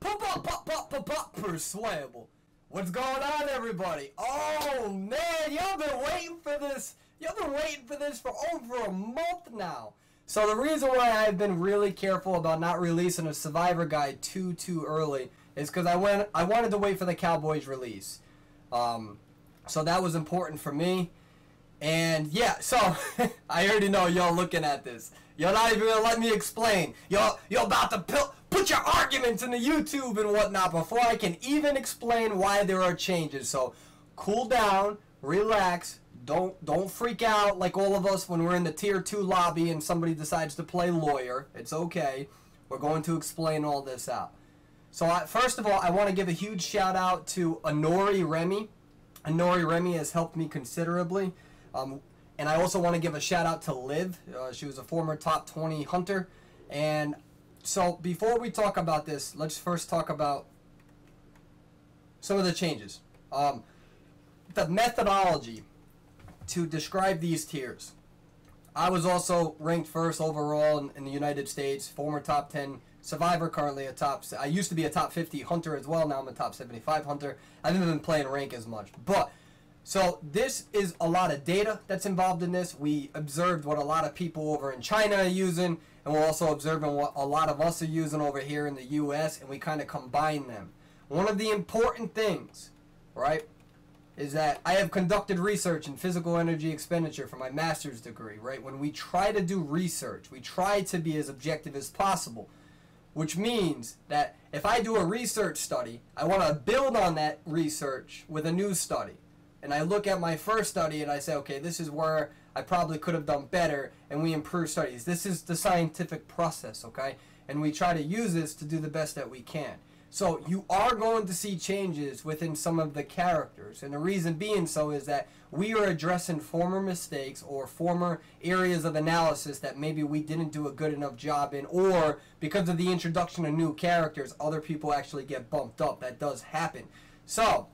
pop, pop, pop, Perswayable. What's going on, everybody? Oh man, y'all been waiting for this. Y'all been waiting for this for over a month now. So the reason why I've been really careful about not releasing a Survivor guide too too early is because I went I wanted to wait for the Cowboys release. Um, so that was important for me. And yeah, so I already know y'all looking at this. Y'all not even gonna let me explain. Y'all, y'all about to put your arguments into YouTube and whatnot before I can even explain why there are changes. So cool down, relax, don't don't freak out like all of us when we're in the tier two lobby and somebody decides to play lawyer. It's okay. We're going to explain all this out. So I, first of all, I want to give a huge shout out to Inori Remi. Inori Remi has helped me considerably. Um, and I also want to give a shout out to Livh. Uh, she was a former top 20 hunter. And so before we talk about this, let's first talk about some of the changes. Um, the methodology to describe these tiers. I was also ranked first overall in, in the United States, former top 10 survivor, currently a top. I used to be a top 50 hunter as well. Now I'm a top 75 hunter. I haven't been playing rank as much, but so this is a lot of data that's involved in this. We observed what a lot of people over in China are using, and we're also observing what a lot of us are using over here in the U.S. and we kind of combine them. One of the important things, right, is that I have conducted research in physical energy expenditure for my master's degree, right? When we try to do research, we try to be as objective as possible, which means that if I do a research study, I want to build on that research with a new study. And I look at my first study and I say, okay, this is where I probably could have done better, and we improve studies. This is the scientific process, okay? And we try to use this to do the best that we can. So you are going to see changes within some of the characters. And the reason being so is that we are addressing former mistakes or former areas of analysis that maybe we didn't do a good enough job in or because of the introduction of new characters, other people actually get bumped up. That does happen. So,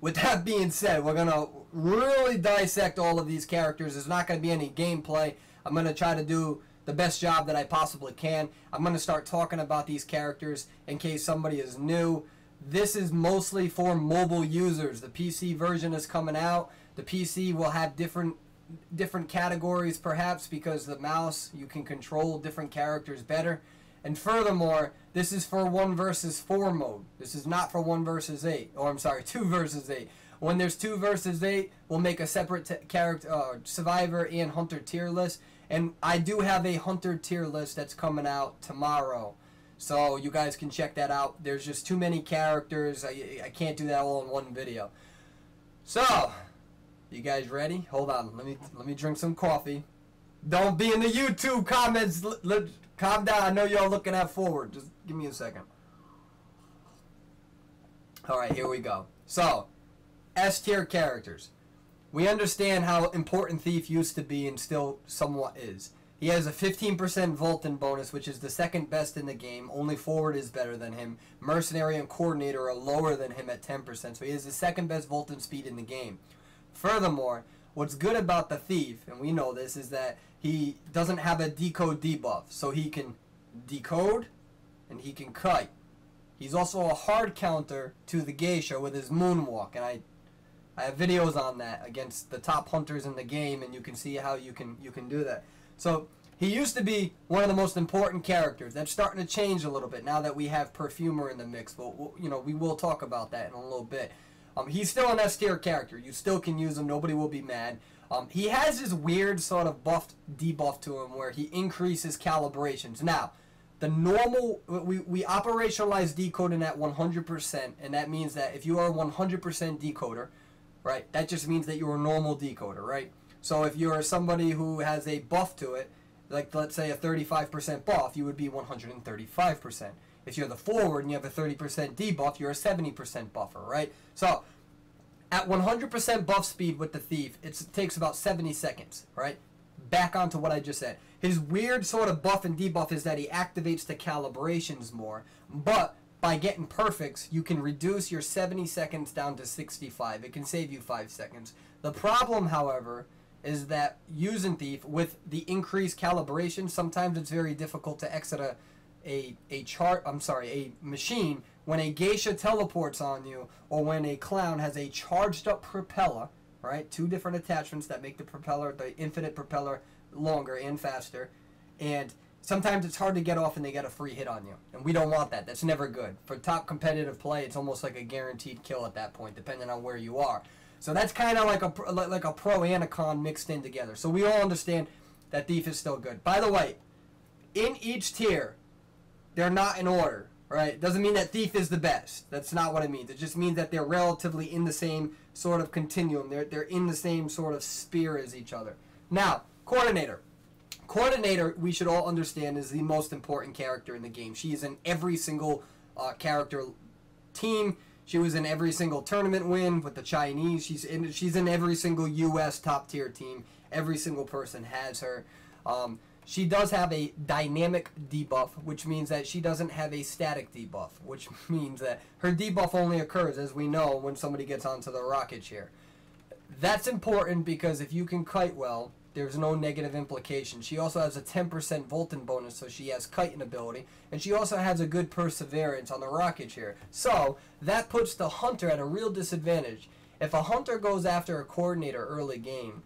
with that being said, we're going to really dissect all of these characters. There's not going to be any gameplay. I'm going to try to do the best job that I possibly can. I'm going to start talking about these characters in case somebody is new. This is mostly for mobile users. The PC version is coming out. The PC will have different different categories perhaps because the mouse you can control different characters better. And furthermore, this is for 1 versus 4 mode. This is not for 1 versus 8. Or I'm sorry, 2 versus 8. When there's 2 versus 8, we'll make a separate character uh, survivor and hunter tier list. And I do have a hunter tier list that's coming out tomorrow. So you guys can check that out. There's just too many characters. I, I can't do that all in one video. So, you guys ready? Hold on. Let me let me drink some coffee. Don't be in the YouTube comments. L- calm down. I know y'all looking at forward. Just give me a second. All right, here we go. So, S tier characters. We understand how important Thief used to be and still somewhat is. He has a 15% vaulting bonus, which is the second best in the game. Only Forward is better than him. Mercenary and Coordinator are lower than him at 10%, so he has the second best vaulting speed in the game. Furthermore, what's good about the Thief, and we know this, is that he doesn't have a decode debuff, so he can decode and he can kite. He's also a hard counter to the Geisha with his Moonwalk, and I I have videos on that against the top hunters in the game, and you can see how you can you can do that. So he used to be one of the most important characters. That's starting to change a little bit now that we have Perfumer in the mix. But we'll, you know we will talk about that in a little bit. Um, he's still an S tier character. You still can use him. Nobody will be mad. Um, he has this weird sort of buffed debuff to him where he increases calibrations. Now, the normal we, we operationalize decoding at 100%, and that means that if you are a 100% decoder, right? That just means that you're a normal decoder, right? So if you're somebody who has a buff to it, like let's say a 35% buff, you would be 135%. If you're the forward and you have a 30% debuff, you're a 70% buffer, right? So at 100% buff speed with the thief, it takes about 70 seconds, right? Back onto what I just said. His weird sort of buff and debuff is that he activates the calibrations more, but by getting perfects, you can reduce your 70 seconds down to 65. It can save you five seconds. The problem, however, is that using Thief with the increased calibration, sometimes it's very difficult to exit a a, a chart I'm sorry, a machine when a geisha teleports on you or when a clown has a charged up propeller, right? Two different attachments that make the propeller the infinite propeller longer and faster. And sometimes it's hard to get off and they get a free hit on you. And we don't want that. That's never good. For top competitive play, it's almost like a guaranteed kill at that point depending on where you are. So that's kind of like a like a pro and a con mixed in together. So we all understand that thief is still good. By the way, in each tier, they're not in order, right? Doesn't mean that thief is the best. That's not what it means. It just means that they're relatively in the same sort of continuum. They're they're in the same sort of sphere as each other. Now, coordinator. Coordinator, we should all understand, is the most important character in the game. She is in every single uh, character team. She was in every single tournament win with the Chinese. She's in she's in every single U.S. top tier team. Every single person has her. Um, she does have a dynamic debuff, which means that she doesn't have a static debuff, which means that her debuff only occurs, as we know, when somebody gets onto the rocket chair. That's important because if you can kite well, there's no negative implication. She also has a 10% vaulting bonus, so she has kiting ability, and she also has a good perseverance on the rocket chair. So that puts the hunter at a real disadvantage. If a hunter goes after a coordinator early game,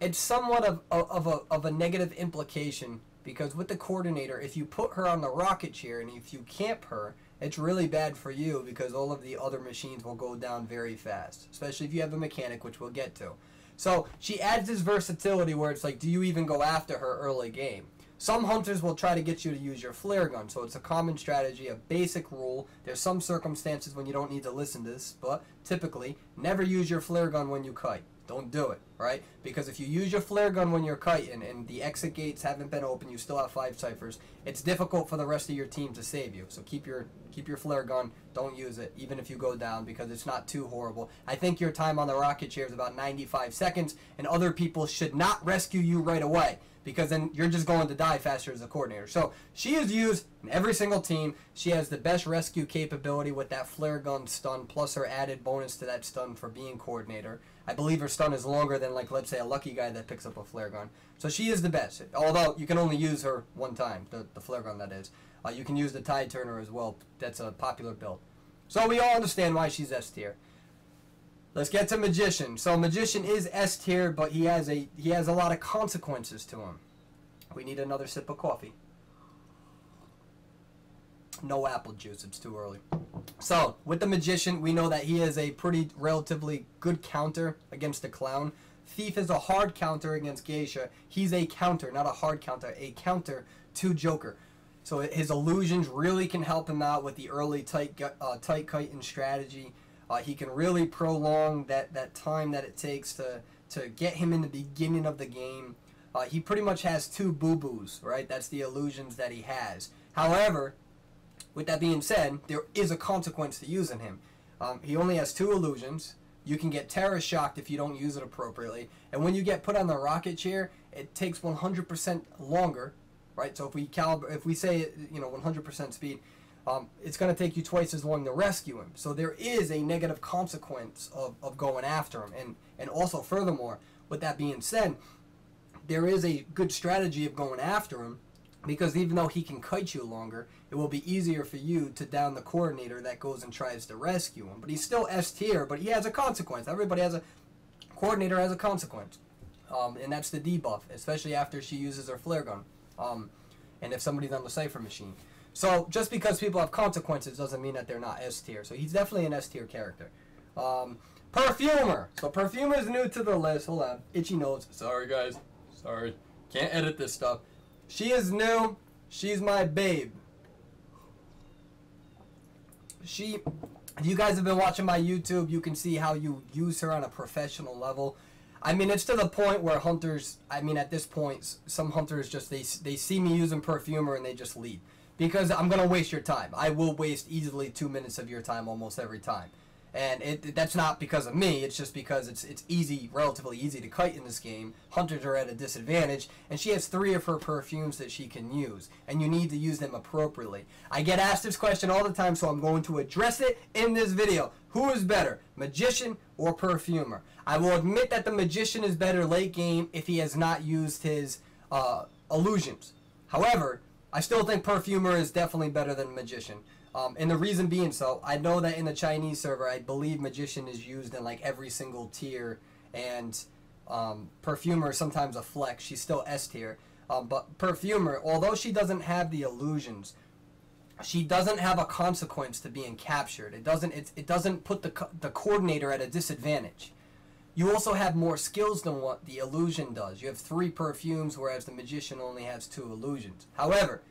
it's somewhat of, of a, of a negative implication because with the coordinator, if you put her on the rocket chair and if you camp her, it's really bad for you because all of the other machines will go down very fast, especially if you have a mechanic, which we'll get to. So she adds this versatility where it's like, do you even go after her early game? Some hunters will try to get you to use your flare gun, so it's a common strategy, a basic rule. There's some circumstances when you don't need to listen to this, but typically, never use your flare gun when you kite. Don't do it, right? Because if you use your flare gun when you're kiting and the exit gates haven't been open, you still have five ciphers. It's difficult for the rest of your team to save you. So keep your keep your flare gun. Don't use it, even if you go down, because it's not too horrible. I think your time on the rocket chair is about 95 seconds, and other people should not rescue you right away because then you're just going to die faster as a coordinator. So she is used in every single team. She has the best rescue capability with that flare gun stun, plus her added bonus to that stun for being coordinator. I believe her stun is longer than, like, let's say, a lucky guy that picks up a flare gun. So she is the best. Although you can only use her one time, the, the flare gun that is. Uh, you can use the tide turner as well. That's a popular build. So we all understand why she's S tier. Let's get to magician. So magician is S tier, but he has a he has a lot of consequences to him. We need another sip of coffee. No apple juice, it's too early. So, with the magician, we know that he is a pretty relatively good counter against the clown. Thief is a hard counter against Geisha. He's a counter, not a hard counter, a counter to Joker. So his illusions really can help him out with the early tight uh, tight kiting strategy. Uh, he can really prolong that, that time that it takes to, to get him in the beginning of the game. Uh, he pretty much has two boo boos, right? That's the illusions that he has. However, with that being said, there is a consequence to using him. Um, he only has two illusions. You can get terror shocked if you don't use it appropriately. And when you get put on the rocket chair, it takes 100% longer, right? So if we calibrate, if we say you know 100% speed, um, it's going to take you twice as long to rescue him. So there is a negative consequence of, of going after him. And and also furthermore, with that being said, there is a good strategy of going after him because even though he can kite you longer, it will be easier for you to down the coordinator that goes and tries to rescue him. But he's still S tier, but he has a consequence. Everybody has a coordinator has a consequence, um, and that's the debuff, especially after she uses her flare gun, um, and if somebody's on the cipher machine. So just because people have consequences doesn't mean that they're not S tier. So he's definitely an S tier character. Um, perfumer. So perfumer is new to the list. Hold on, itchy nose. Sorry guys. Sorry, can't edit this stuff. She is new. She's my babe. She, if you guys have been watching my YouTube, you can see how you use her on a professional level. I mean, it's to the point where hunters, I mean, at this point, some hunters just, they, they see me using perfumer and they just leave. Because I'm going to waste your time. I will waste easily two minutes of your time almost every time. And it, that's not because of me. It's just because it's it's easy, relatively easy to kite in this game. Hunters are at a disadvantage, and she has three of her perfumes that she can use, and you need to use them appropriately. I get asked this question all the time, so I'm going to address it in this video. Who is better, magician or perfumer? I will admit that the magician is better late game if he has not used his uh, illusions. However, I still think perfumer is definitely better than magician. Um, and the reason being so, I know that in the Chinese server, I believe magician is used in like every single tier, and um, perfumer sometimes a flex. She's still S tier, um, but perfumer, although she doesn't have the illusions, she doesn't have a consequence to being captured. It doesn't. It, it doesn't put the co- the coordinator at a disadvantage. You also have more skills than what the illusion does. You have three perfumes, whereas the magician only has two illusions. However,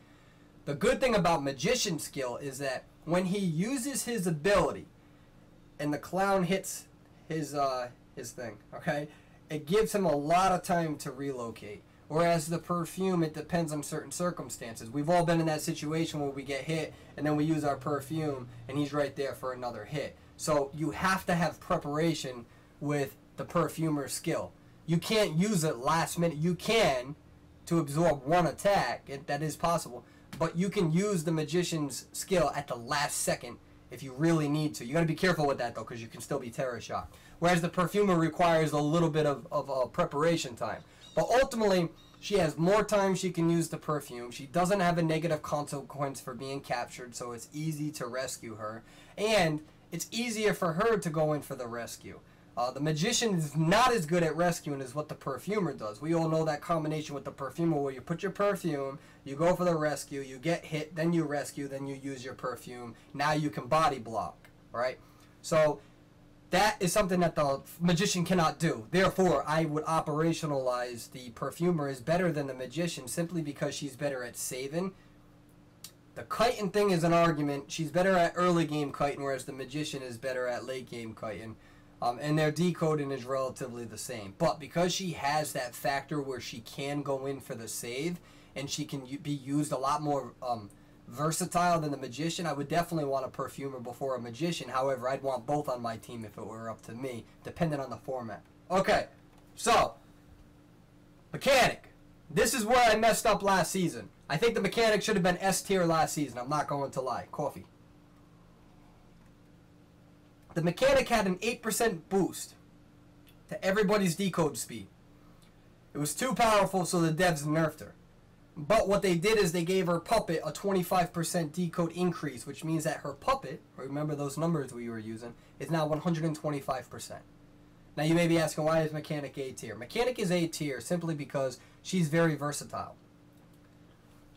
the good thing about magician skill is that when he uses his ability and the clown hits his uh his thing, okay? It gives him a lot of time to relocate. Whereas the perfume, it depends on certain circumstances. We've all been in that situation where we get hit and then we use our perfume and he's right there for another hit. So you have to have preparation with the perfumer skill. You can't use it last minute. You can to absorb one attack. It, that is possible but you can use the magician's skill at the last second if you really need to. You got to be careful with that though, because you can still be terror shocked. Whereas the perfumer requires a little bit of, of uh, preparation time. But ultimately, she has more time she can use the perfume. She doesn't have a negative consequence for being captured, so it's easy to rescue her. And it's easier for her to go in for the rescue. Uh, the magician is not as good at rescuing as what the perfumer does. We all know that combination with the perfumer where you put your perfume, you go for the rescue, you get hit, then you rescue, then you use your perfume. Now you can body block, right? So that is something that the magician cannot do. Therefore, I would operationalize the perfumer is better than the magician simply because she's better at saving. The kiting thing is an argument. She's better at early game kiting, whereas the magician is better at late game kiting. Um, and their decoding is relatively the same. But because she has that factor where she can go in for the save and she can be used a lot more um, versatile than the magician, I would definitely want a perfumer before a magician. However, I'd want both on my team if it were up to me, depending on the format. Okay, so mechanic. This is where I messed up last season. I think the mechanic should have been S tier last season. I'm not going to lie. Coffee. The mechanic had an 8% boost to everybody's decode speed. It was too powerful, so the devs nerfed her. But what they did is they gave her puppet a 25% decode increase, which means that her puppet, remember those numbers we were using, is now 125%. Now you may be asking why is mechanic A tier? Mechanic is A tier simply because she's very versatile.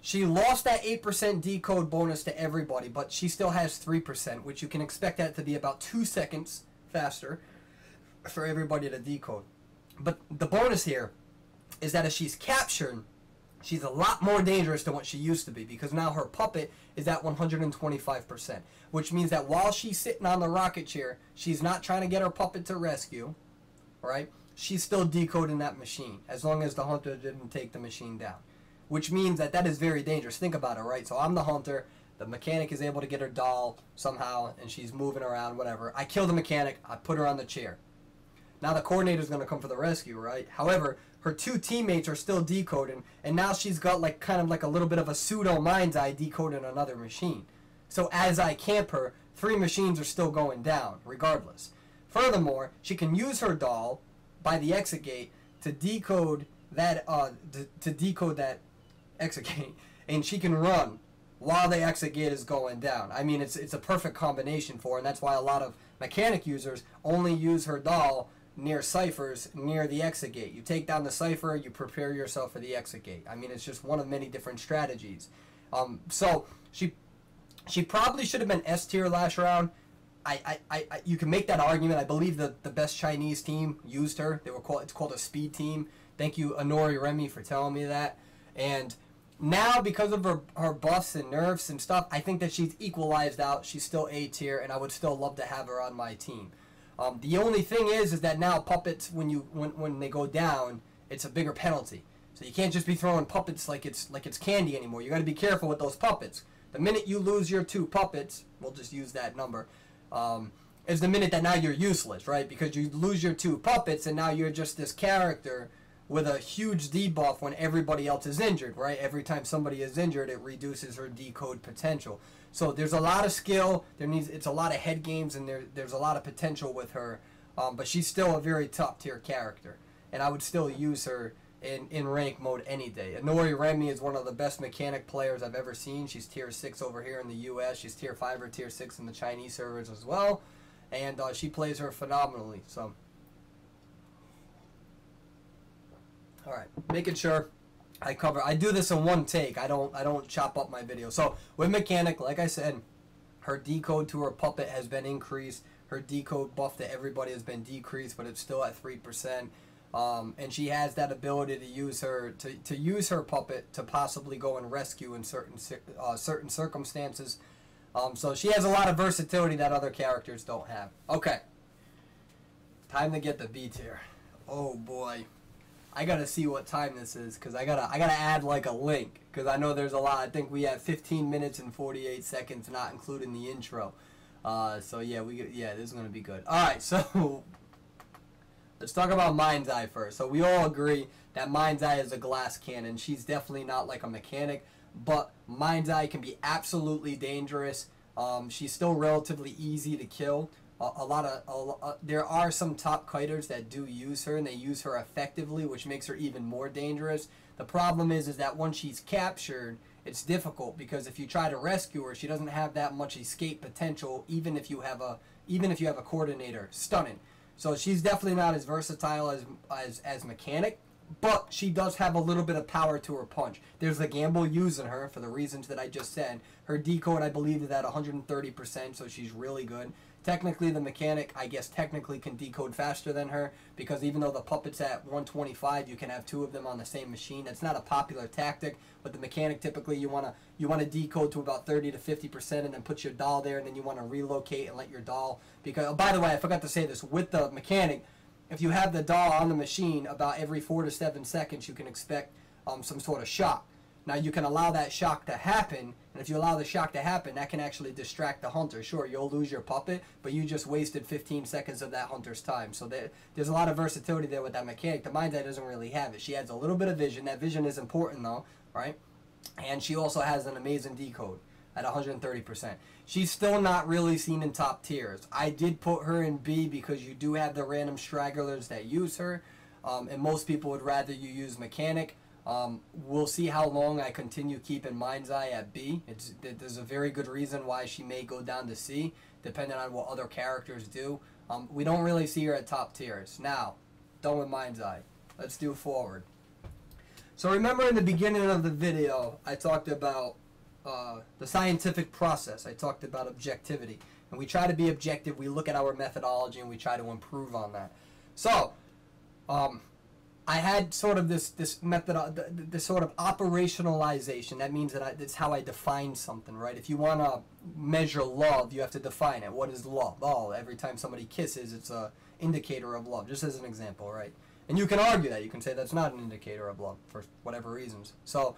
She lost that 8% decode bonus to everybody, but she still has 3%, which you can expect that to be about 2 seconds faster for everybody to decode. But the bonus here is that if she's captured, she's a lot more dangerous than what she used to be because now her puppet is at 125%, which means that while she's sitting on the rocket chair, she's not trying to get her puppet to rescue, right? She's still decoding that machine as long as the hunter didn't take the machine down which means that that is very dangerous. Think about it, right? So I'm the hunter. The mechanic is able to get her doll somehow, and she's moving around, whatever. I kill the mechanic. I put her on the chair. Now the coordinator is going to come for the rescue, right? However, her two teammates are still decoding, and now she's got like kind of like a little bit of a pseudo mind's eye decoding another machine. So as I camp her, three machines are still going down, regardless. Furthermore, she can use her doll by the exit gate to decode that uh, to, to decode that exit gate, and she can run while the exit gate is going down. I mean, it's it's a perfect combination for, her, and that's why a lot of mechanic users only use her doll near ciphers near the exit gate. You take down the cipher, you prepare yourself for the exit gate. I mean, it's just one of many different strategies. Um, so she she probably should have been S tier last round. I, I, I, you can make that argument. I believe that the best Chinese team used her. They were called it's called a speed team. Thank you, Inori Remi, for telling me that. And now, because of her, her buffs and nerfs and stuff, I think that she's equalized out. She's still A tier, and I would still love to have her on my team. Um, the only thing is, is that now puppets, when you when, when they go down, it's a bigger penalty. So you can't just be throwing puppets like it's like it's candy anymore. You got to be careful with those puppets. The minute you lose your two puppets, we'll just use that number. Um, is the minute that now you're useless, right? Because you lose your two puppets and now you're just this character with a huge debuff when everybody else is injured, right? Every time somebody is injured, it reduces her decode potential. So there's a lot of skill. There needs it's a lot of head games and there there's a lot of potential with her. Um, but she's still a very top tier character, and I would still use her in, in rank mode any day. Nori Remy is one of the best mechanic players I've ever seen. She's tier 6 over here in the US. She's tier 5 or tier 6 in the Chinese servers as well. And uh, she plays her phenomenally. So, Alright, making sure I cover. I do this in one take. I don't I don't chop up my video. So, with mechanic, like I said, her decode to her puppet has been increased. Her decode buff to everybody has been decreased, but it's still at 3%. Um, and she has that ability to use her to, to use her puppet to possibly go and rescue in certain uh, certain circumstances. Um, so she has a lot of versatility that other characters don't have. Okay, time to get the B tier. Oh boy, I gotta see what time this is because I gotta I gotta add like a link because I know there's a lot. I think we have 15 minutes and 48 seconds, not including the intro. Uh, so yeah, we yeah this is gonna be good. All right, so Let's talk about Mind's Eye first. So we all agree that Mind's Eye is a glass cannon. She's definitely not like a mechanic, but Mind's Eye can be absolutely dangerous. Um, she's still relatively easy to kill. A, a lot of a, a, uh, there are some top kiters that do use her and they use her effectively, which makes her even more dangerous. The problem is, is that once she's captured, it's difficult because if you try to rescue her, she doesn't have that much escape potential. Even if you have a even if you have a coordinator, stunning. So she's definitely not as versatile as as as mechanic, but she does have a little bit of power to her punch. There's a gamble using her for the reasons that I just said. Her decode, I believe, is at 130%, so she's really good. Technically, the mechanic, I guess, technically can decode faster than her because even though the puppet's at 125, you can have two of them on the same machine. That's not a popular tactic, but the mechanic typically you want to you want to decode to about 30 to 50 percent, and then put your doll there, and then you want to relocate and let your doll. Because oh, by the way, I forgot to say this with the mechanic. If you have the doll on the machine about every four to seven seconds, you can expect um, some sort of shock. Now you can allow that shock to happen, and if you allow the shock to happen, that can actually distract the hunter. Sure, you'll lose your puppet, but you just wasted 15 seconds of that hunter's time. So there, there's a lot of versatility there with that mechanic. The Mind's Eye doesn't really have it. She adds a little bit of vision. That vision is important though, right? And she also has an amazing decode at 130%. She's still not really seen in top tiers. I did put her in B because you do have the random stragglers that use her, um, and most people would rather you use mechanic. Um, we'll see how long I continue keeping Mind's Eye at B. It's, there's a very good reason why she may go down to C, depending on what other characters do. Um, we don't really see her at top tiers. Now, done with Mind's Eye. Let's do forward. So remember in the beginning of the video, I talked about uh, the scientific process. I talked about objectivity. And we try to be objective. We look at our methodology and we try to improve on that. So, um, I had sort of this this method, uh, this sort of operationalization. That means that I, that's how I define something, right? If you want to measure love, you have to define it. What is love? Oh, every time somebody kisses, it's a indicator of love. Just as an example, right? And you can argue that. You can say that's not an indicator of love for whatever reasons. So,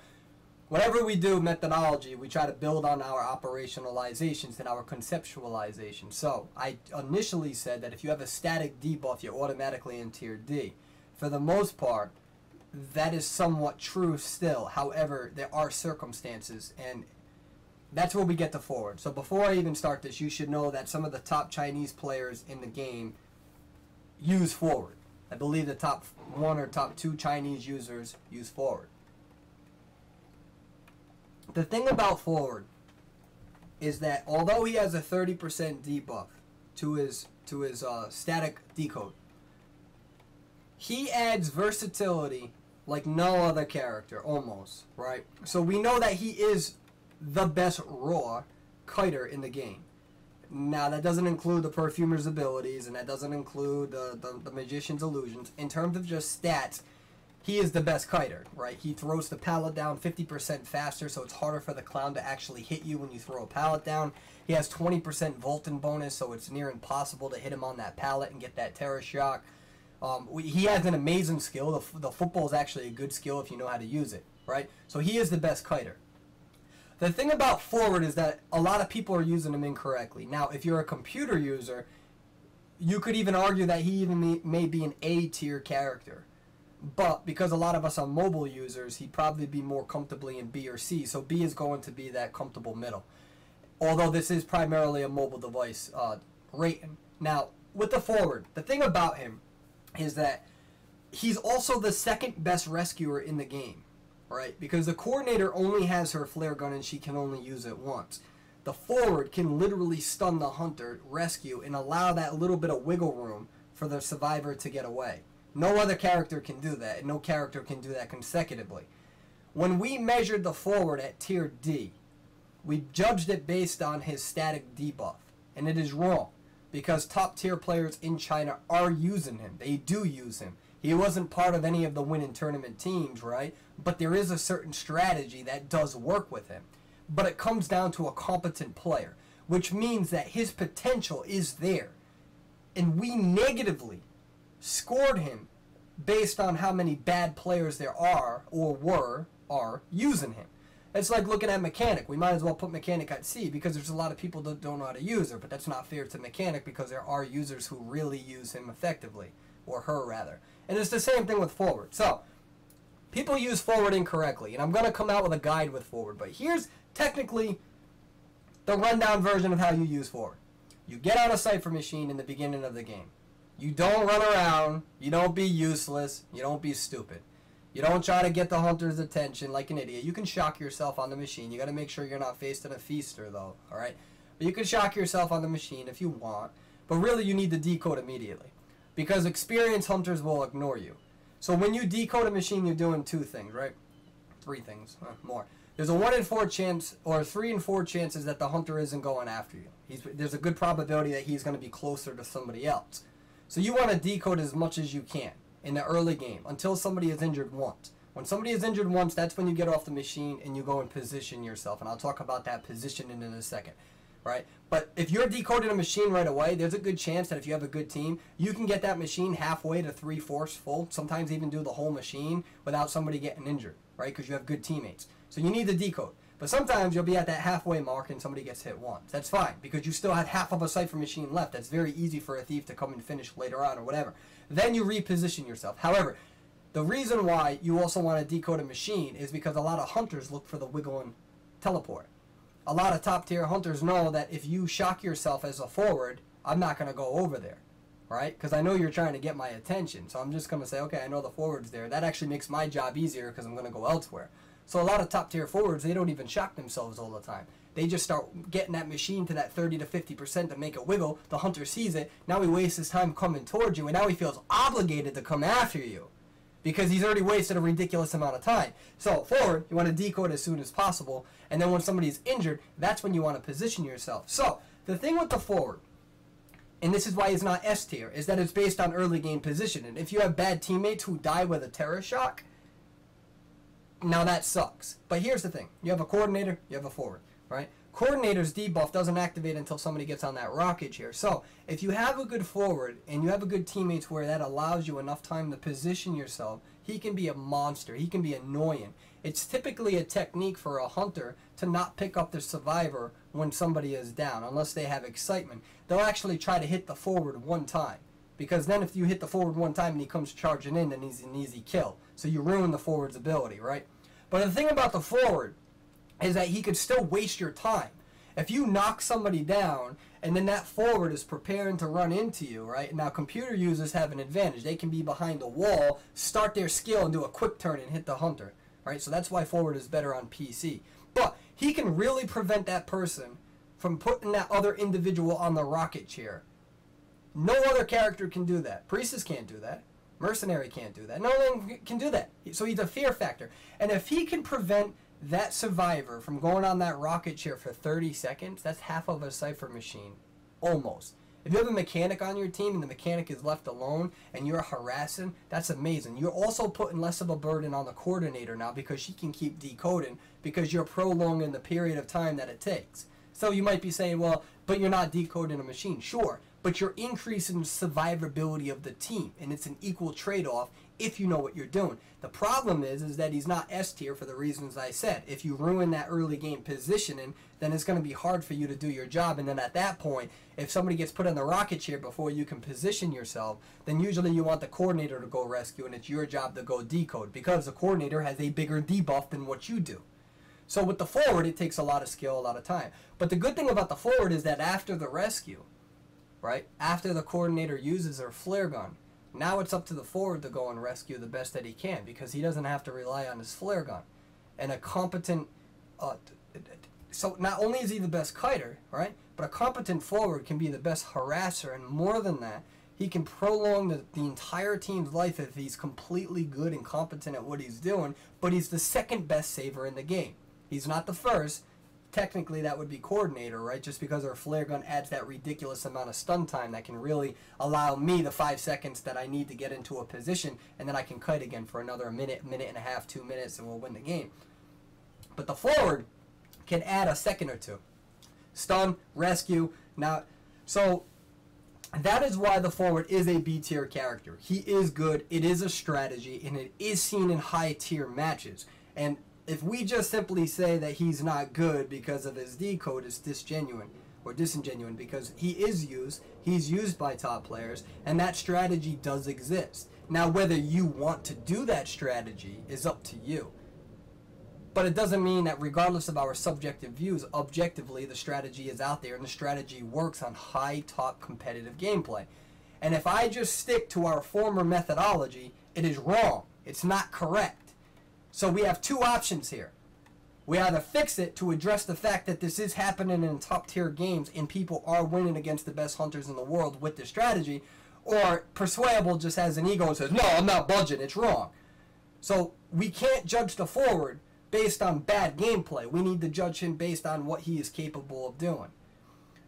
whatever we do methodology, we try to build on our operationalizations and our conceptualization. So, I initially said that if you have a static debuff, you're automatically in tier D for the most part, that is somewhat true still. However, there are circumstances, and that's where we get to forward. So before I even start this, you should know that some of the top Chinese players in the game use forward. I believe the top one or top two Chinese users use forward. The thing about forward is that although he has a 30% debuff to his to his uh, static decode, he adds versatility like no other character, almost, right? So we know that he is the best raw kiter in the game. Now, that doesn't include the perfumer's abilities, and that doesn't include the, the, the magician's illusions. In terms of just stats, he is the best kiter, right? He throws the pallet down 50% faster, so it's harder for the clown to actually hit you when you throw a pallet down. He has 20% vaulting bonus, so it's near impossible to hit him on that pallet and get that terror shock. Um, we, he has an amazing skill. The, the football is actually a good skill if you know how to use it, right? So he is the best kiter. The thing about forward is that a lot of people are using him incorrectly. Now, if you're a computer user, you could even argue that he even may, may be an A tier character. But because a lot of us are mobile users, he'd probably be more comfortably in B or C. So B is going to be that comfortable middle. Although this is primarily a mobile device uh, rating. Now, with the forward, the thing about him is that he's also the second best rescuer in the game, right? Because the coordinator only has her flare gun and she can only use it once. The forward can literally stun the hunter, rescue, and allow that little bit of wiggle room for the survivor to get away. No other character can do that, and no character can do that consecutively. When we measured the forward at tier D, we judged it based on his static debuff, and it is wrong because top tier players in China are using him. They do use him. He wasn't part of any of the winning tournament teams, right? But there is a certain strategy that does work with him. But it comes down to a competent player, which means that his potential is there. And we negatively scored him based on how many bad players there are or were are using him. It's like looking at mechanic. We might as well put mechanic at C because there's a lot of people that don't know how to use her, but that's not fair to mechanic because there are users who really use him effectively, or her rather. And it's the same thing with forward. So, people use forward incorrectly, and I'm going to come out with a guide with forward, but here's technically the rundown version of how you use forward. You get on a cipher machine in the beginning of the game. You don't run around, you don't be useless, you don't be stupid. You don't try to get the hunter's attention like an idiot. You can shock yourself on the machine. You got to make sure you're not faced in a feaster, though. All right, but you can shock yourself on the machine if you want. But really, you need to decode immediately, because experienced hunters will ignore you. So when you decode a machine, you're doing two things, right? Three things, huh, more. There's a one in four chance, or three in four chances that the hunter isn't going after you. He's, there's a good probability that he's going to be closer to somebody else. So you want to decode as much as you can in the early game until somebody is injured once. When somebody is injured once, that's when you get off the machine and you go and position yourself. And I'll talk about that positioning in a second, right? But if you're decoding a machine right away, there's a good chance that if you have a good team, you can get that machine halfway to three fourths full. Sometimes even do the whole machine without somebody getting injured, right? Because you have good teammates. So you need the decode. But sometimes you'll be at that halfway mark and somebody gets hit once. That's fine because you still have half of a cipher machine left. That's very easy for a thief to come and finish later on or whatever. Then you reposition yourself. However, the reason why you also want to decode a machine is because a lot of hunters look for the wiggle and teleport. A lot of top tier hunters know that if you shock yourself as a forward, I'm not going to go over there. Right? Because I know you're trying to get my attention. So I'm just going to say, okay, I know the forward's there. That actually makes my job easier because I'm going to go elsewhere. So a lot of top tier forwards, they don't even shock themselves all the time. They just start getting that machine to that 30 to 50% to make it wiggle. The hunter sees it. Now he wastes his time coming towards you, and now he feels obligated to come after you because he's already wasted a ridiculous amount of time. So forward, you want to decode as soon as possible, and then when somebody's injured, that's when you want to position yourself. So the thing with the forward, and this is why it's not S tier, is that it's based on early game position. And if you have bad teammates who die with a terror shock, now that sucks. But here's the thing: you have a coordinator, you have a forward, right? Coordinator's debuff doesn't activate until somebody gets on that rocket chair. So if you have a good forward and you have a good teammates where that allows you enough time to position yourself, he can be a monster. He can be annoying. It's typically a technique for a hunter to not pick up the survivor when somebody is down, unless they have excitement. They'll actually try to hit the forward one time. Because then if you hit the forward one time and he comes charging in, then he's an easy kill. So you ruin the forward's ability, right? But the thing about the forward is that he could still waste your time. If you knock somebody down and then that forward is preparing to run into you, right? Now computer users have an advantage. They can be behind a wall, start their skill and do a quick turn and hit the hunter, right? So that's why forward is better on PC. But he can really prevent that person from putting that other individual on the rocket chair. No other character can do that. Priestess can't do that. Mercenary can't do that. No one can do that. So he's a fear factor. And if he can prevent that survivor from going on that rocket chair for 30 seconds, that's half of a cipher machine. Almost. If you have a mechanic on your team and the mechanic is left alone and you're harassing, that's amazing. You're also putting less of a burden on the coordinator now because she can keep decoding because you're prolonging the period of time that it takes. So you might be saying, well, but you're not decoding a machine. Sure, but you're increasing survivability of the team, and it's an equal trade-off if you know what you're doing. The problem is, is that he's not S tier for the reasons I said. If you ruin that early game positioning, then it's going to be hard for you to do your job. And then at that point, if somebody gets put in the rocket chair before you can position yourself, then usually you want the coordinator to go rescue, and it's your job to go decode because the coordinator has a bigger debuff than what you do. So with the forward, it takes a lot of skill, a lot of time. But the good thing about the forward is that after the rescue, right, after the coordinator uses their flare gun, now it's up to the forward to go and rescue the best that he can because he doesn't have to rely on his flare gun. And a competent, uh, so not only is he the best kiter, right, but a competent forward can be the best harasser, and more than that, he can prolong the, the entire team's life if he's completely good and competent at what he's doing, but he's the second best saver in the game. He's not the first. Technically, that would be coordinator, right? Just because our flare gun adds that ridiculous amount of stun time that can really allow me the five seconds that I need to get into a position, and then I can kite again for another minute, minute and a half, two minutes, and we'll win the game. But the forward can add a second or two. Stun, rescue. Now, so that is why the forward is a B tier character. He is good, it is a strategy, and it is seen in high tier matches. And if we just simply say that he's not good because of his decode, it's disgenuine or disingenuine because he is used, he's used by top players, and that strategy does exist. Now, whether you want to do that strategy is up to you. But it doesn't mean that regardless of our subjective views, objectively the strategy is out there and the strategy works on high top competitive gameplay. And if I just stick to our former methodology, it is wrong. It's not correct. So we have two options here. We either fix it to address the fact that this is happening in top tier games and people are winning against the best hunters in the world with this strategy, or Perswayable just has an ego and says, no, I'm not budging, it's wrong. So we can't judge the forward based on bad gameplay. We need to judge him based on what he is capable of doing.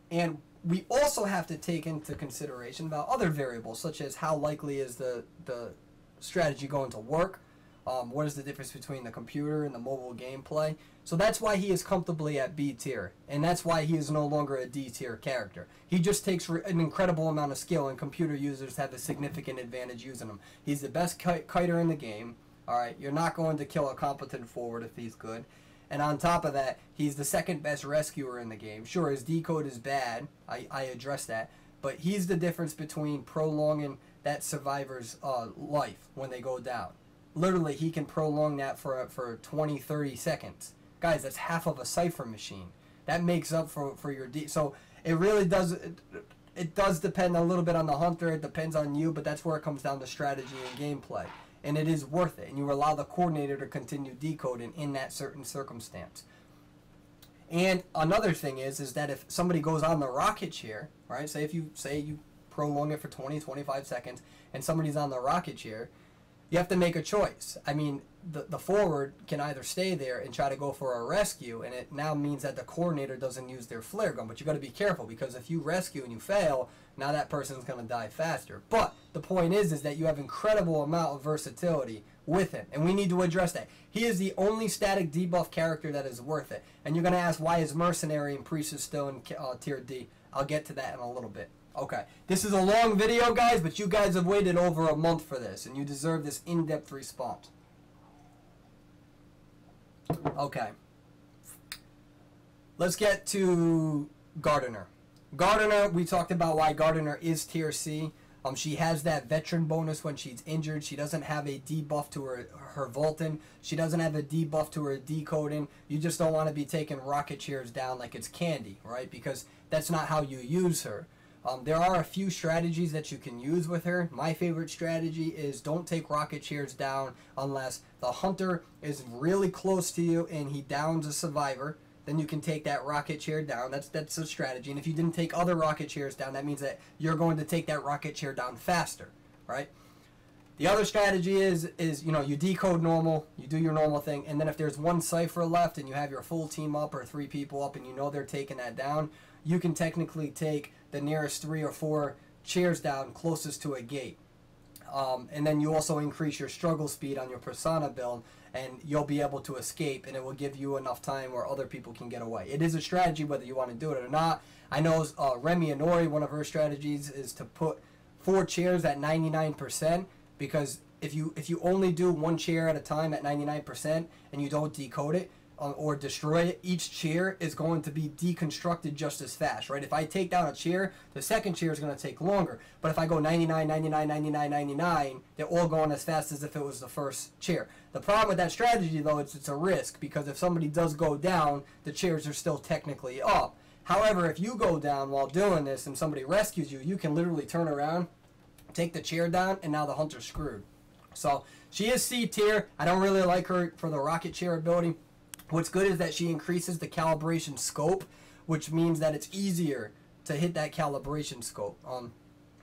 And we also have to take into consideration about other variables, such as how likely is the, the strategy going to work, um, what is the difference between the computer and the mobile gameplay? So that's why he is comfortably at B tier, and that's why he is no longer a D tier character. He just takes an incredible amount of skill, and computer users have a significant advantage using him. He's the best kiter in the game. All right, you're not going to kill a competent forward if he's good. And on top of that, he's the second best rescuer in the game. Sure, his decode is bad. I, I address that. But he's the difference between prolonging that survivor's uh, life when they go down literally he can prolong that for for 20 30 seconds. Guys that's half of a cipher machine. That makes up for for your D. so it really does it, it does depend a little bit on the hunter it depends on you but that's where it comes down to strategy and gameplay. And it is worth it and you allow the coordinator to continue decoding in that certain circumstance. And another thing is is that if somebody goes on the rocket chair right say if you say you prolong it for 20 25 seconds and somebody's on the rocket chair you have to make a choice. I mean, the, the forward can either stay there and try to go for a rescue, and it now means that the coordinator doesn't use their flare gun. But you got to be careful because if you rescue and you fail, now that person's going to die faster. But the point is, is that you have incredible amount of versatility with him, and we need to address that. He is the only static debuff character that is worth it. And you're going to ask why is Mercenary and Priestess still in uh, tier D. I'll get to that in a little bit. Okay. This is a long video, guys, but you guys have waited over a month for this, and you deserve this in-depth response. Okay. Let's get to Gardener. Gardener, we talked about why Gardener is tier C. Um, she has that veteran bonus when she's injured. She doesn't have a debuff to her her vaulting. She doesn't have a debuff to her decoding. You just don't want to be taking rocket chairs down like it's candy, right? Because that's not how you use her. Um, there are a few strategies that you can use with her. My favorite strategy is don't take rocket chairs down unless the hunter is really close to you and he downs a survivor. Then you can take that rocket chair down. That's that's a strategy. And if you didn't take other rocket chairs down, that means that you're going to take that rocket chair down faster, right? The other strategy is is you know you decode normal, you do your normal thing, and then if there's one cipher left and you have your full team up or three people up and you know they're taking that down, you can technically take the nearest three or four chairs down closest to a gate. Um, and then you also increase your struggle speed on your persona build and you'll be able to escape and it will give you enough time where other people can get away. It is a strategy whether you want to do it or not. I know uh, Remi Inori, one of her strategies is to put four chairs at 99% because if you if you only do one chair at a time at 99% and you don't decode it Uh, or destroy it, each chair is going to be deconstructed just as fast, right? If I take down a chair, the second chair is going to take longer. But if I go 99, 99, 99, 99, they're all going as fast as if it was the first chair. The problem with that strategy, though, is it's a risk because if somebody does go down, the chairs are still technically up. However, if you go down while doing this and somebody rescues you, you can literally turn around, take the chair down, and now the hunter's screwed. So she is C tier. I don't really like her for the rocket chair ability. What's good is that she increases the calibration scope, which means that it's easier to hit that calibration scope. Um,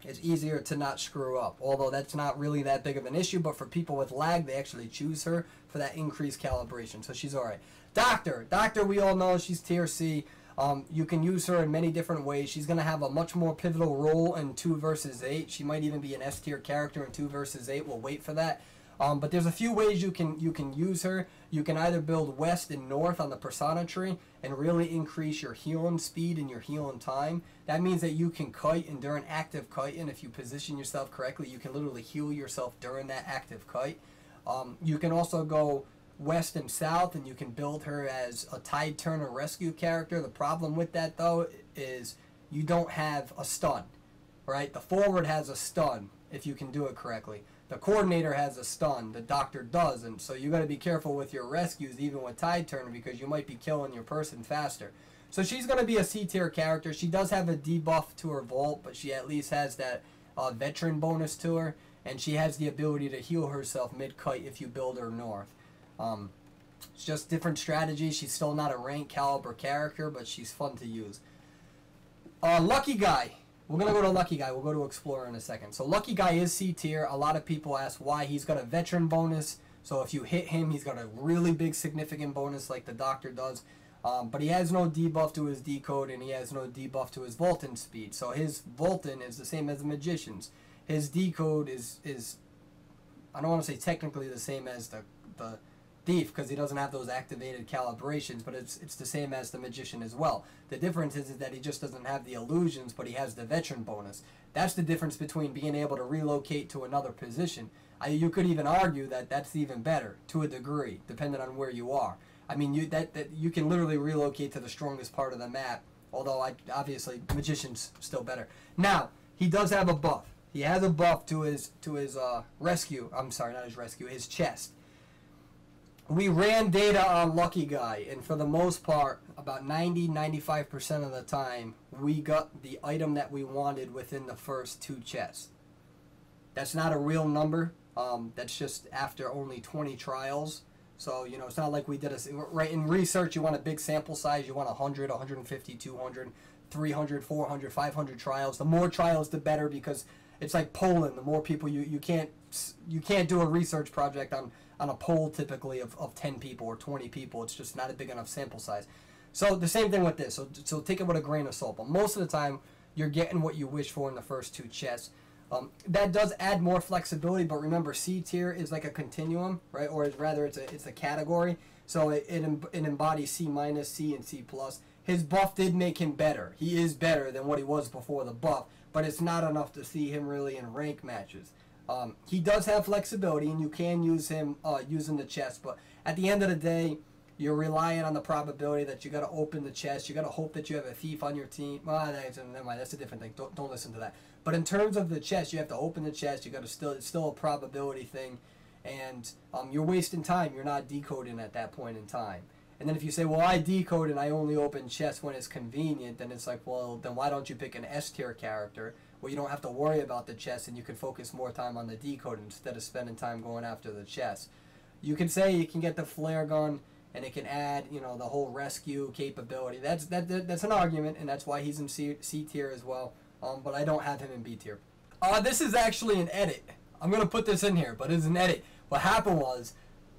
it's easier to not screw up. Although that's not really that big of an issue, but for people with lag, they actually choose her for that increased calibration. So she's alright. Doctor. Doctor, we all know she's tier C. Um, you can use her in many different ways. She's going to have a much more pivotal role in 2 versus 8. She might even be an S tier character in 2 versus 8. We'll wait for that. Um, but there's a few ways you can you can use her. You can either build west and north on the persona tree and really increase your healing speed and your healing time. That means that you can kite and during active kite, and if you position yourself correctly, you can literally heal yourself during that active kite. Um, you can also go west and south and you can build her as a tide turner rescue character. The problem with that though is you don't have a stun, right? The forward has a stun if you can do it correctly. The coordinator has a stun, the doctor doesn't. So you got to be careful with your rescues, even with Tide Turner, because you might be killing your person faster. So she's going to be a C tier character. She does have a debuff to her Vault, but she at least has that uh, veteran bonus to her, and she has the ability to heal herself mid kite if you build her north. Um, it's just different strategies. She's still not a rank caliber character, but she's fun to use. Uh, Lucky Guy. We're gonna go to Lucky Guy. We'll go to Explorer in a second. So Lucky Guy is C tier. A lot of people ask why he's got a veteran bonus. So if you hit him, he's got a really big significant bonus like the Doctor does. Um, but he has no debuff to his decode and he has no debuff to his vaulting speed. So his vaulting is the same as the Magician's. His decode is is I don't want to say technically the same as the the thief because he doesn't have those activated calibrations, but it's it's the same as the magician as well. The difference is, is that he just doesn't have the illusions, but he has the veteran bonus. That's the difference between being able to relocate to another position. I, you could even argue that that's even better to a degree, depending on where you are. I mean, you that, that you can literally relocate to the strongest part of the map. Although I obviously magician's still better. Now he does have a buff. He has a buff to his to his uh, rescue. I'm sorry, not his rescue. His chest we ran data on Lucky Guy, and for the most part, about 90 95% of the time, we got the item that we wanted within the first two chests. That's not a real number. Um, that's just after only 20 trials. So, you know, it's not like we did a. Right, in research, you want a big sample size. You want 100, 150, 200, 300, 400, 500 trials. The more trials, the better because it's like Poland. The more people you, you can't you can't do a research project on on a poll typically of, of 10 people or 20 people. It's just not a big enough sample size. So the same thing with this. So, so take it with a grain of salt. But most of the time, you're getting what you wish for in the first two chests. Um, that does add more flexibility, but remember, C tier is like a continuum, right? Or rather, it's a it's a category. So it, it, it embodies C minus, C, and C plus. His buff did make him better. He is better than what he was before the buff, but it's not enough to see him really in rank matches. Um, he does have flexibility, and you can use him uh, using the chest. But at the end of the day, you're relying on the probability that you got to open the chest. You got to hope that you have a thief on your team. Well, that's, never mind. That's a different thing. Don't, don't listen to that. But in terms of the chest, you have to open the chest. You got to still. It's still a probability thing, and um, you're wasting time. You're not decoding at that point in time. And then if you say, well, I decode and I only open chests when it's convenient, then it's like, well, then why don't you pick an S tier character where you don't have to worry about the chest and you can focus more time on the decode instead of spending time going after the chest. You can say you can get the flare gun and it can add, you know, the whole rescue capability. That's that, that that's an argument, and that's why he's in C, C tier as well. Um, but I don't have him in B tier. Uh, this is actually an edit. I'm gonna put this in here, but it's an edit. What happened was,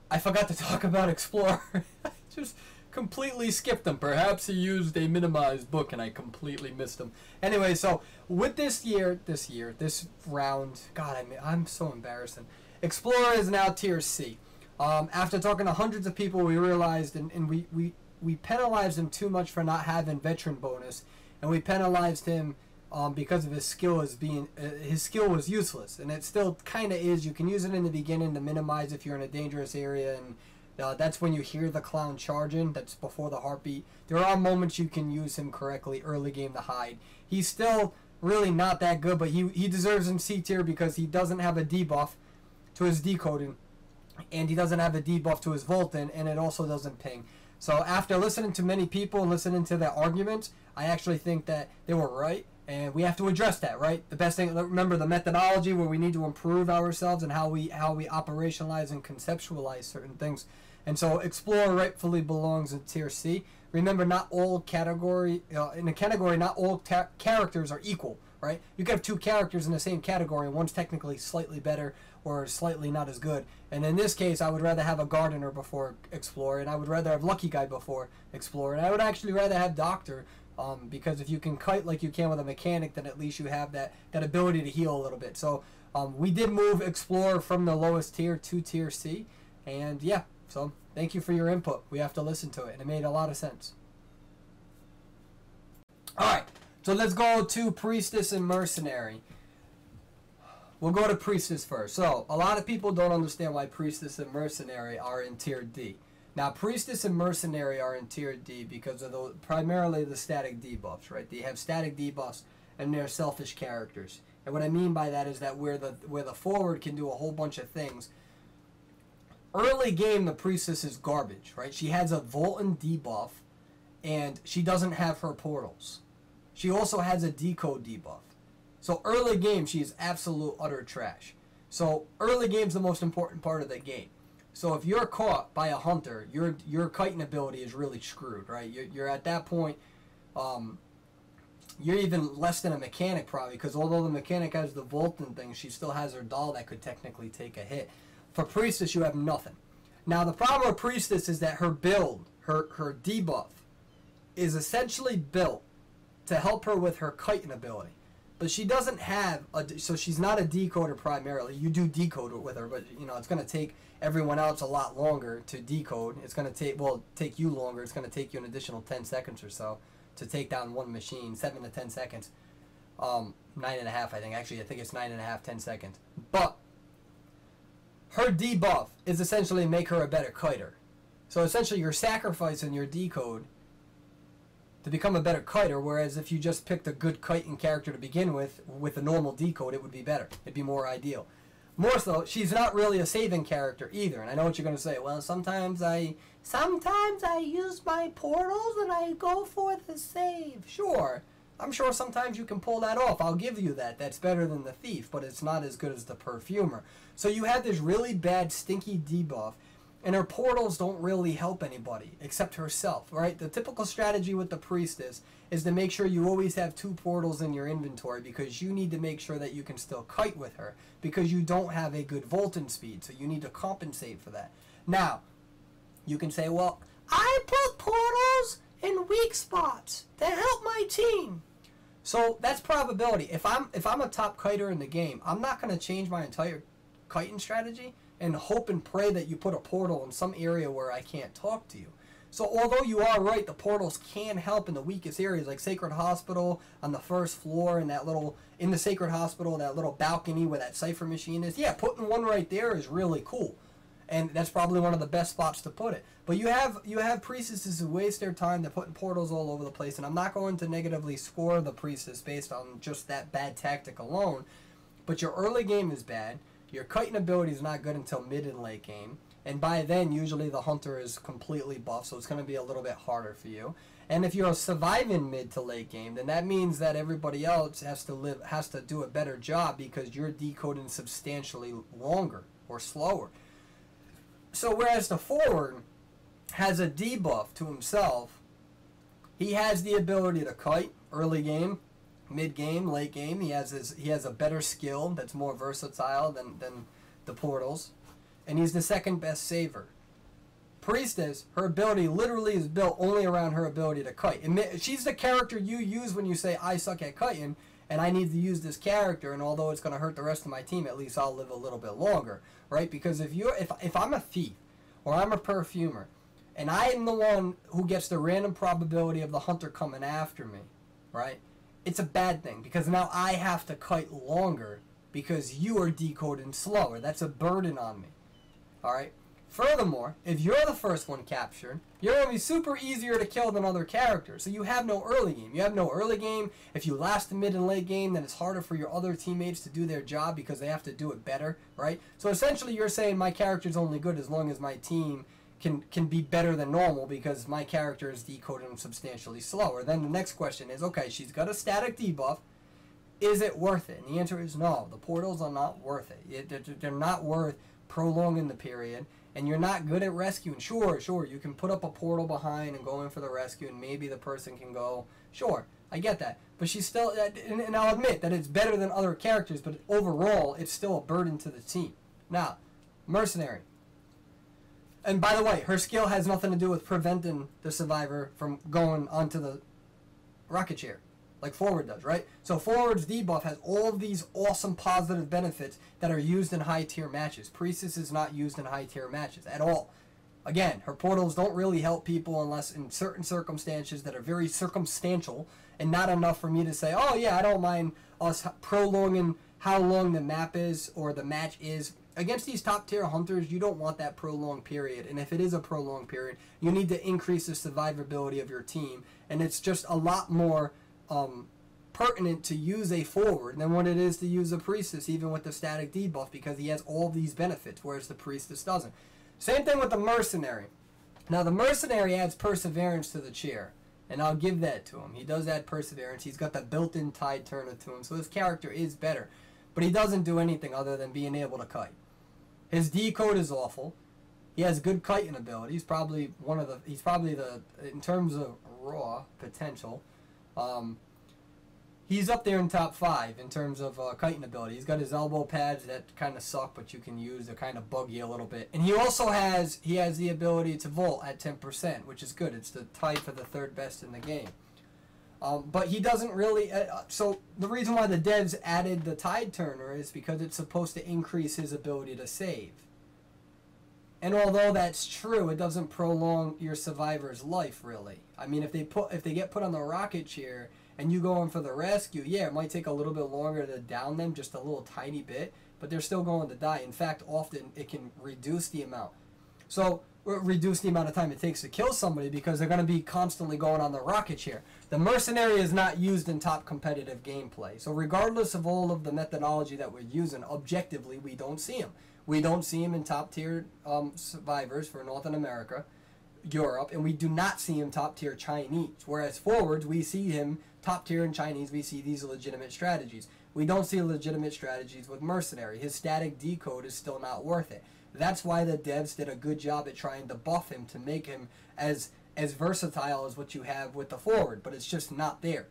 I forgot to talk about Explorer. Just completely skipped them. Perhaps he used a minimized book and I completely missed them. Anyway, so with this year, this year, this round, God, I mean, I'm so embarrassing. Explorer is now tier C. Um, after talking to hundreds of people, we realized and, and we, we, we penalized him too much for not having veteran bonus. and we penalized him um, because of his skill as being uh, his skill was useless, and it still kind of is. You can use it in the beginning to minimize if you're in a dangerous area, and uh, that's when you hear the clown charging. That's before the heartbeat. There are moments you can use him correctly early game to hide. He's still really not that good, but he he deserves in C tier because he doesn't have a debuff to his decoding, and he doesn't have a debuff to his vaulting, and it also doesn't ping. So after listening to many people and listening to their arguments, I actually think that they were right, and we have to address that. Right, the best thing. Remember the methodology where we need to improve ourselves and how we how we operationalize and conceptualize certain things. And so explore rightfully belongs in Tier C. Remember, not all category uh, in a category, not all ta- characters are equal. Right? You could have two characters in the same category, and one's technically slightly better or slightly not as good. And in this case, I would rather have a Gardener before explore and I would rather have Lucky Guy before explore and I would actually rather have Doctor. Um, because if you can kite like you can with a mechanic, then at least you have that, that ability to heal a little bit. So um, we did move Explorer from the lowest tier to tier C, and yeah, so thank you for your input. We have to listen to it, and it made a lot of sense. All right, so let's go to Priestess and Mercenary. We'll go to Priestess first. So, a lot of people don't understand why Priestess and Mercenary are in Tier D. Now, Priestess and Mercenary are in Tier D because of the primarily the static debuffs, right? They have static debuffs and they're selfish characters. And what I mean by that is that where the where the forward can do a whole bunch of things. Early game, the Priestess is garbage, right? She has a vaulting debuff, and she doesn't have her portals. She also has a decode debuff. So early game, she is absolute utter trash. So early game's the most important part of the game. So if you're caught by a hunter, your your kiting ability is really screwed, right? You're, you're at that point, um, you're even less than a mechanic probably, because although the mechanic has the vaulting thing, she still has her doll that could technically take a hit. For Priestess, you have nothing. Now the problem with Priestess is that her build, her her debuff, is essentially built to help her with her kiting ability. But she doesn't have a so she's not a decoder primarily. You do decode it with her, but you know it's going to take everyone else a lot longer to decode. It's going to take well take you longer. It's going to take you an additional ten seconds or so to take down one machine. Seven to ten seconds, um, nine and a half I think. Actually, I think it's nine and a half, ten seconds. But her debuff is essentially make her a better kiter. So essentially, you're sacrificing your decode to become a better kiter, whereas if you just picked a good kiting character to begin with, with a normal decode, it would be better. It'd be more ideal. More so, she's not really a saving character either. And I know what you're going to say. Well, sometimes I, sometimes I use my portals and I go for the save. Sure, I'm sure sometimes you can pull that off. I'll give you that. That's better than the thief, but it's not as good as the perfumer. So you have this really bad stinky debuff and her portals don't really help anybody except herself, right? The typical strategy with the priestess is to make sure you always have two portals in your inventory because you need to make sure that you can still kite with her because you don't have a good vaulting speed, so you need to compensate for that. Now, you can say, well, I put portals in weak spots to help my team. So that's probability. If I'm if I'm a top kiter in the game, I'm not going to change my entire kiting strategy and hope and pray that you put a portal in some area where I can't talk to you. So although you are right, the portals can help in the weakest areas, like Sacred Hospital on the first floor, and that little in the Sacred Hospital, that little balcony where that cipher machine is. Yeah, putting one right there is really cool, and that's probably one of the best spots to put it. But you have you have priestesses who waste their time. They're putting portals all over the place, and I'm not going to negatively score the priestess based on just that bad tactic alone. But your early game is bad. Your kiting ability is not good until mid and late game. And by then, usually the hunter is completely buffed, so it's going to be a little bit harder for you. And if you're surviving mid to late game, then that means that everybody else has to live has to do a better job because you're decoding substantially longer or slower. So whereas the forward has a debuff to himself, he has the ability to kite early game, mid game, late game. He has his he has a better skill that's more versatile than than the portals, and he's the second best saver. Priestess, her ability literally is built only around her ability to kite. She's the character you use when you say I suck at kiting, and I need to use this character. And although it's going to hurt the rest of my team, at least I'll live a little bit longer, right? Because if you if if I'm a thief or I'm a perfumer, and I am the one who gets the random probability of the hunter coming after me, right? It's a bad thing because now I have to kite longer because you are decoding slower. That's a burden on me. All right. Furthermore, if you're the first one captured, you're going to be super easier to kill than other characters. So you have no early game. You have no early game. If you last the mid and late game, then it's harder for your other teammates to do their job because they have to do it better, right? So essentially, you're saying my character's only good as long as my team can can be better than normal because my character is decoding substantially slower. Then the next question is, okay, she's got a static debuff. Is it worth it? And the answer is no. The portals are not worth it. it they're, not worth prolonging the period and you're not good at rescuing, sure, sure, you can put up a portal behind and go in for the rescue, and maybe the person can go. Sure, I get that, but she's still, and I'll admit that it's better than other characters, but overall, it's still a burden to the team. Now, mercenary. And by the way, her skill has nothing to do with preventing the survivor from going onto the rocket chair like forward does, right? So forward's debuff has all of these awesome positive benefits that are used in high tier matches. Priestess is not used in high tier matches at all. Again, her portals don't really help people unless in certain circumstances that are very circumstantial and not enough for me to say, oh yeah, I don't mind us prolonging how long the map is or the match is. Against these top tier hunters, you don't want that prolonged period. And if it is a prolonged period, you need to increase the survivability of your team. And it's just a lot more um, pertinent to use a forward than what it is to use a priestess, even with the static debuff, because he has all these benefits, whereas the priestess doesn't. Same thing with the mercenary. Now, the mercenary adds perseverance to the chair, and I'll give that to him. He does add perseverance. He's got the built in tide turner to him, so his character is better. But he doesn't do anything other than being able to kite. His decode is awful. He has good kiting ability. He's probably one of the. He's probably the in terms of raw potential. Um, he's up there in top five in terms of uh, kiting ability. He's got his elbow pads that kind of suck, but you can use. They're kind of buggy a little bit. And he also has he has the ability to volt at 10%, which is good. It's the tie for the third best in the game. Um, but he doesn't really. Uh, uh, so the reason why the devs added the tide turner is because it's supposed to increase his ability to save. And although that's true, it doesn't prolong your survivor's life really. I mean, if they put if they get put on the rocket chair and you go in for the rescue, yeah, it might take a little bit longer to down them, just a little tiny bit, but they're still going to die. In fact, often it can reduce the amount. So reduce the amount of time it takes to kill somebody because they're going to be constantly going on the rocket chair. The mercenary is not used in top competitive gameplay. So regardless of all of the methodology that we're using, objectively, we don't see him. We don't see him in top tier um, survivors for Northern America, Europe, and we do not see him top tier Chinese. Whereas forwards, we see him top tier in Chinese. We see these legitimate strategies. We don't see legitimate strategies with Mercenary. His static decode is still not worth it. That's why the devs did a good job at trying to buff him to make him as as versatile as what you have with the forward, but it's just not there.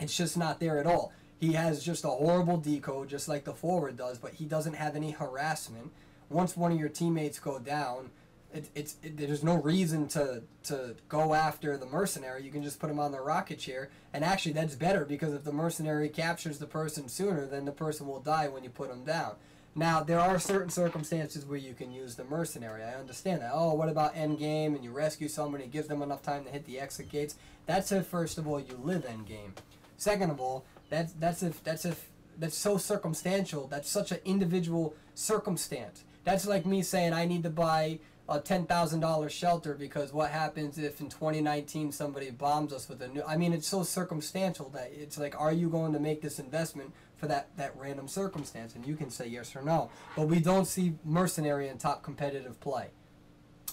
It's just not there at all. He has just a horrible decode, just like the forward does, but he doesn't have any harassment. Once one of your teammates go down, it, it's it, there's no reason to to go after the mercenary. You can just put him on the rocket chair, and actually that's better because if the mercenary captures the person sooner, then the person will die when you put him down. Now there are certain circumstances where you can use the mercenary. I understand that. Oh, what about end game and you rescue somebody, give them enough time to hit the exit gates? That's if first of all you live end game. Second of all, that's that's if that's if that's so circumstantial. That's such an individual circumstance. That's like me saying I need to buy a ten thousand dollar shelter because what happens if in 2019 somebody bombs us with a new? I mean, it's so circumstantial that it's like, are you going to make this investment for that that random circumstance? And you can say yes or no. But we don't see mercenary in top competitive play.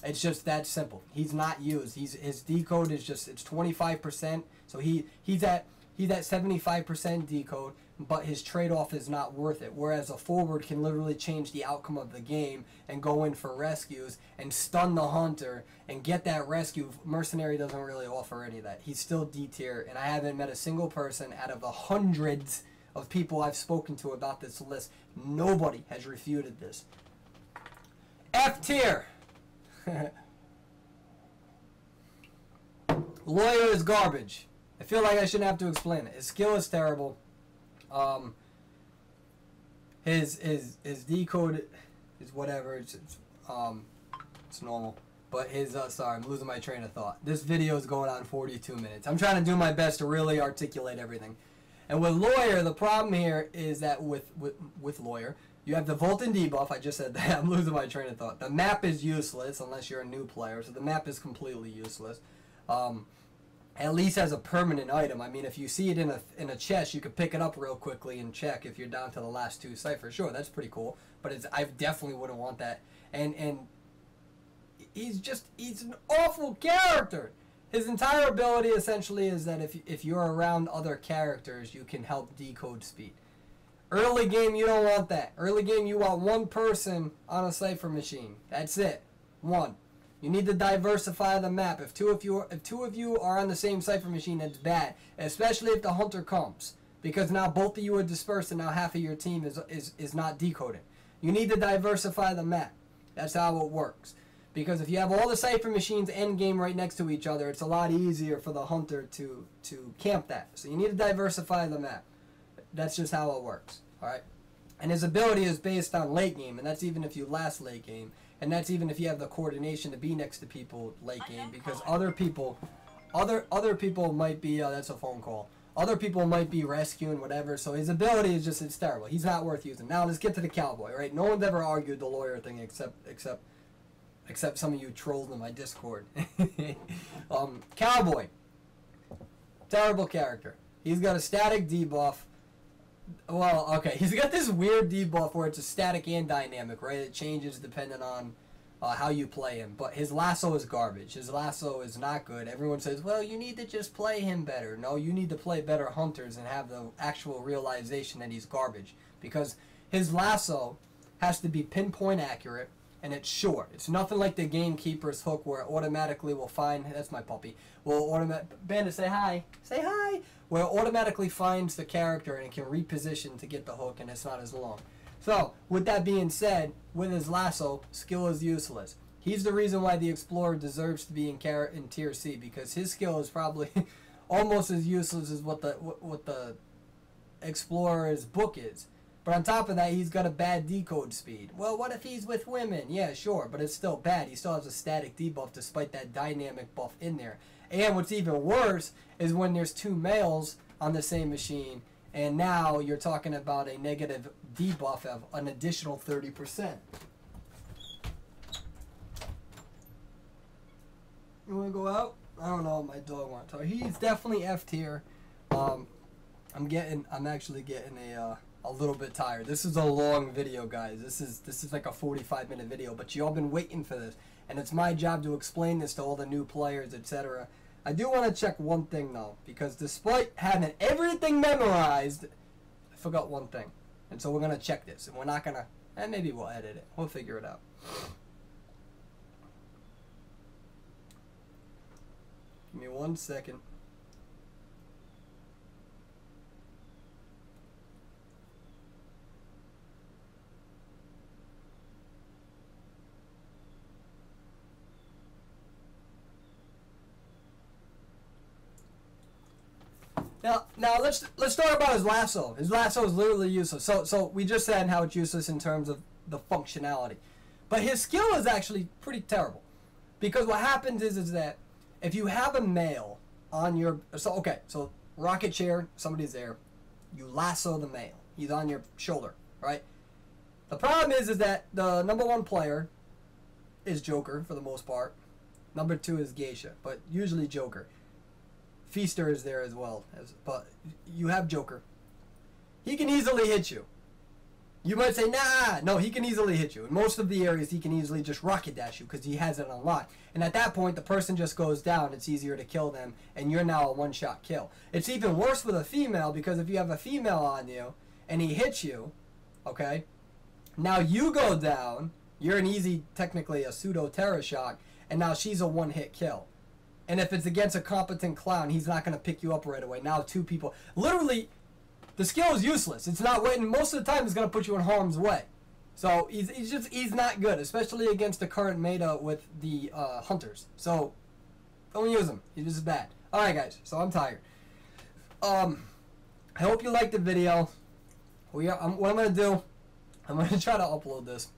It's just that simple. He's not used. He's his decode is just it's 25 percent. So he he's at he's at 75% decode, but his trade-off is not worth it. Whereas a forward can literally change the outcome of the game and go in for rescues and stun the hunter and get that rescue. Mercenary doesn't really offer any of that. He's still D tier, and I haven't met a single person out of the hundreds of people I've spoken to about this list. Nobody has refuted this. F tier. Lawyer is garbage. I feel like I shouldn't have to explain it. His skill is terrible. Um, his his his decode is whatever. It's, it's um, it's normal. But his, uh, sorry, I'm losing my train of thought. This video is going on 42 minutes. I'm trying to do my best to really articulate everything. And with lawyer, the problem here is that with with, with lawyer, you have the vaulting debuff. I just said that. I'm losing my train of thought. The map is useless unless you're a new player, so the map is completely useless. Um, at least as a permanent item. I mean, if you see it in a in a chest, you could pick it up real quickly and check if you're down to the last two ciphers. Sure, that's pretty cool. But it's I definitely wouldn't want that. And and he's just he's an awful character. His entire ability essentially is that if if you're around other characters, you can help decode speed. Early game, you don't want that. Early game, you want one person on a cipher machine. That's it. One. You need to diversify the map. If two of you if two of you are on the same cipher machine, that's bad. Especially if the hunter comes. Because now both of you are dispersed and now half of your team is is, is not decoding. You need to diversify the map. That's how it works. Because if you have all the cipher machines end game right next to each other, it's a lot easier for the hunter to to camp that. So you need to diversify the map. That's just how it works. Alright? And his ability is based on late game, and that's even if you last late game. And that's even if you have the coordination to be next to people late game, because other people, other other people might be. Oh, that's a phone call. Other people might be rescuing whatever. So his ability is just it's terrible. He's not worth using. Now let's get to the cowboy. Right? No one's ever argued the lawyer thing except except except some of you trolled in my Discord. um, cowboy, terrible character. He's got a static debuff. Well, okay, he's got this weird debuff where it's a static and dynamic, right? It changes depending on uh, how you play him. But his lasso is garbage. His lasso is not good. Everyone says, well, you need to just play him better. No, you need to play better hunters and have the actual realization that he's garbage. Because his lasso has to be pinpoint accurate and it's short. It's nothing like the gamekeeper's hook where it automatically will find. That's my puppy. Will automatic. Bandit, say hi. Say hi. Where it automatically finds the character and it can reposition to get the hook, and it's not as long. So, with that being said, with his lasso, skill is useless. He's the reason why the explorer deserves to be in car- in tier C because his skill is probably almost as useless as what the what, what the explorer's book is. But on top of that, he's got a bad decode speed. Well, what if he's with women? Yeah, sure, but it's still bad. He still has a static debuff despite that dynamic buff in there. And what's even worse is when there's two males on the same machine, and now you're talking about a negative debuff of an additional 30%. You want to go out? I don't know. My dog wants to. He's definitely F tier. Um, I'm getting. I'm actually getting a. Uh, a little bit tired. This is a long video, guys. This is this is like a 45 minute video, but you all been waiting for this, and it's my job to explain this to all the new players, etc. I do want to check one thing though, because despite having everything memorized, I forgot one thing, and so we're gonna check this, and we're not gonna, and maybe we'll edit it. We'll figure it out. Give me one second. Now, now let's let's talk about his lasso. His lasso is literally useless. So, so we just said how it's useless in terms of the functionality, but his skill is actually pretty terrible, because what happens is is that if you have a male on your so okay, so rocket chair, somebody's there, you lasso the male. He's on your shoulder, right? The problem is is that the number one player is Joker for the most part. Number two is Geisha, but usually Joker. Feaster is there as well, as, but you have Joker. He can easily hit you. You might say, nah, no, he can easily hit you. In most of the areas, he can easily just rocket dash you because he has it unlocked. And at that point, the person just goes down. It's easier to kill them, and you're now a one-shot kill. It's even worse with a female because if you have a female on you and he hits you, okay, now you go down. You're an easy, technically a pseudo terror shock, and now she's a one-hit kill. And if it's against a competent clown, he's not going to pick you up right away. Now two people, literally, the skill is useless. It's not waiting. Most of the time, it's going to put you in harm's way. So he's, he's just he's not good, especially against the current meta with the uh, hunters. So don't use him. He's just bad. All right, guys. So I'm tired. Um, I hope you liked the video. We are, I'm, what I'm gonna do, I'm gonna try to upload this,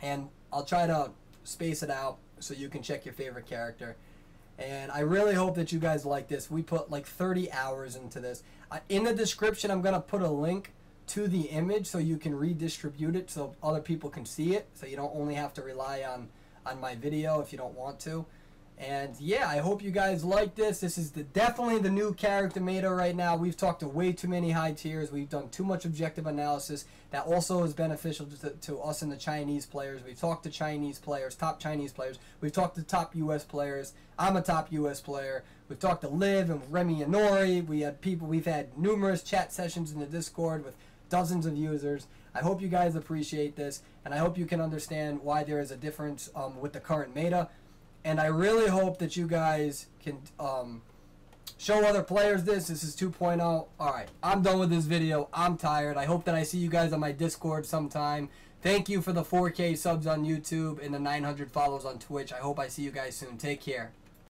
and I'll try to space it out so you can check your favorite character. And I really hope that you guys like this. We put like 30 hours into this. Uh, in the description, I'm going to put a link to the image so you can redistribute it so other people can see it. So you don't only have to rely on, on my video if you don't want to. And yeah, I hope you guys like this. This is the definitely the new character meta right now. We've talked to way too many high tiers. We've done too much objective analysis. That also is beneficial to, to us and the Chinese players. We've talked to Chinese players, top Chinese players. We've talked to top U.S. players. I'm a top U.S. player. We've talked to Livh and Remi and Inori. We had people. We've had numerous chat sessions in the Discord with dozens of users. I hope you guys appreciate this, and I hope you can understand why there is a difference um, with the current meta and I really hope that you guys can um, show other players this. This is 2.0. All right, I'm done with this video. I'm tired. I hope that I see you guys on my Discord sometime. Thank you for the 4K subs on YouTube and the 900 follows on Twitch. I hope I see you guys soon. Take care.